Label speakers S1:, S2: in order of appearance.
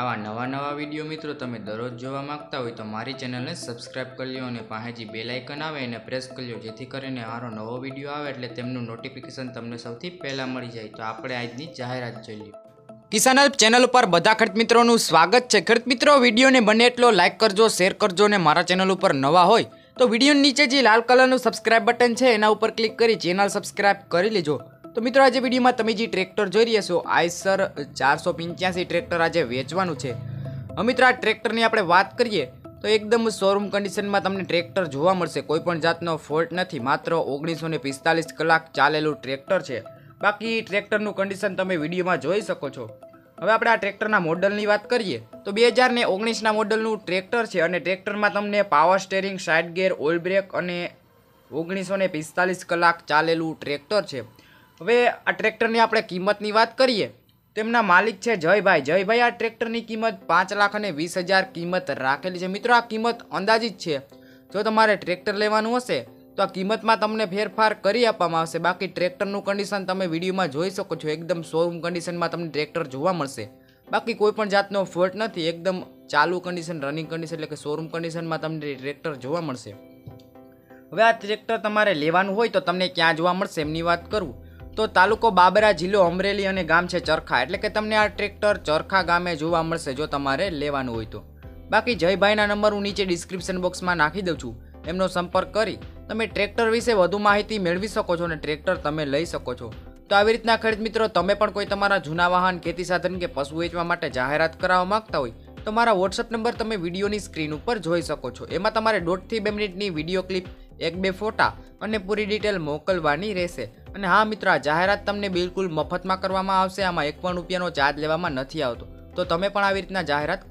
S1: આવા નવા નવા વીડિયો મિત્રો તમે દરરોજ જોવા માંગતા હોય તો મારી ચેનલને સબસ્ક્રાઇબ કરી લ્યો અને પાસેથી બેલ આઇકન આવે એને પ્રેસ કરી લ્યો, જેથી કરીને મારો નવો વીડિયો આવે એટલે તેમનું નોટિફિકેશન તમને સૌથી પહેલાં મળી જાય. તો આપણે આજની જાહેરાત જોઈ લઈએ. કિસાન ચેનલ ઉપર બધા ખેડૂત મિત્રોનું સ્વાગત છે. ખેડૂત મિત્રો, વિડીયોને બને એટલો લાઇક કરજો શેર કરજો અને મારા ચેનલ ઉપર નવા હોય તો વિડીયોની નીચે જે લાલ કલરનું સબસ્ક્રાઇબ બટન છે, એના ઉપર ક્લિક કરી ચેનલ સબસ્ક્રાઇબ કરી લેજો. તો મિત્રો, આજે વિડીયોમાં તમે જે ટ્રેક્ટર જોઈ રહ્યા છો, આઈસર ચારસો પંચ્યાસી ટ્રેક્ટર આજે વેચવાનું છે. મિત્રો, આ ટ્રેક્ટરની આપણે વાત કરીએ, તો એકદમ શોરૂમ કન્ડિશનમાં તમને ટ્રેક્ટર જોવા મળશે. કોઈપણ જાતનો ફોલ્ટ નથી, માત્ર ઓગણીસો ને પિસ્તાલીસ કલાક ચાલેલું ટ્રેક્ટર છે. બાકી ટ્રેક્ટરનું કન્ડિશન તમે વિડીયોમાં જોઈ શકો છો. હવે આપણે આ ટ્રેક્ટરના મોડલની વાત કરીએ, તો બે હજાર ને ઓગણીસના મોડલનું ટ્રેક્ટર છે અને ટ્રેક્ટરમાં તમને power steering side gear oil brake અને ઓગણીસો ને પિસ્તાલીસ કલાક ચાલેલું ટ્રેક્ટર છે. હવે આ ટ્રેક્ટરની આપણે કિંમતની વાત કરીએ તેમના માલિક છે જયભાઈ. જયભાઈ, આ ટ્રેક્ટરની કિંમત પાંચ લાખ અને વીસ હજાર કિંમત રાખેલી છે. મિત્રો, આ કિંમત અંદાજિત છે. જો તમારે ટ્રેક્ટર લેવાનું હશે, તો આ કિંમતમાં તમને ફેરફાર કરી આપવામાં આવશે. બાકી ટ્રેક્ટરનું કન્ડિશન તમે વિડીયોમાં જોઈ શકો છો. એકદમ શોરૂમ કન્ડિશનમાં તમને ટ્રેક્ટર જોવા મળશે. બાકી કોઈ પણ જાતનો ફોલ્ટ નથી. એકદમ ચાલુ કન્ડિશન રનિંગ કન્ડિશન એટલે કે શોરૂમ કન્ડિશનમાં તમને ટ્રેક્ટર જોવા મળશે. હવે આ ટ્રેક્ટર તમારે લેવાનું હોય તો તમને ક્યાં જોવા મળશે એમની વાત કરું. તો તાલુકો બાબરા જિલ્લો અમરેલી અને ગામ છે ચરખા. એટલે કે તમને આ ટ્રેક્ટર ચરખા ગામે જોવા મળશે જો તમારે લેવાનું હોય તો. બાકી જયભાઈના નંબર હું નીચે ડિસ્ક્રિપ્શન બોક્સમાં નાખી દઉં છું. એમનો સંપર્ક કરી તમે ટ્રેક્ટર વિશે વધુ માહિતી મેળવી શકો છો અને ટ્રેક્ટર તમે લઈ શકો છો. તો આવી રીતના ખરીદ મિત્રો, તમે પણ કોઈ તમારા જૂના વાહન, ખેતી સાધન કે પશુ વેચવા માટે જાહેરાત કરાવવા માંગતા હોય, તો મારા વોટ્સઅપ નંબર તમે વિડીયોની સ્ક્રીન ઉપર જોઈ શકો છો. એમાં તમારે દોઢથી બે મિનિટની વીડિયો ક્લિપ, એક બે ફોટા અને પૂરી ડિટેલ મોકલવાની રહેશે. અને હા મિત્રો, આ જાહેરાત તમને બિલકુલ મફતમાં કરવામાં આવશે. આમાં એક પણ રૂપિયાનો ચાર્જ લેવામાં નથી આવતો. તો તમે પણ આવી રીતના જાહેરાત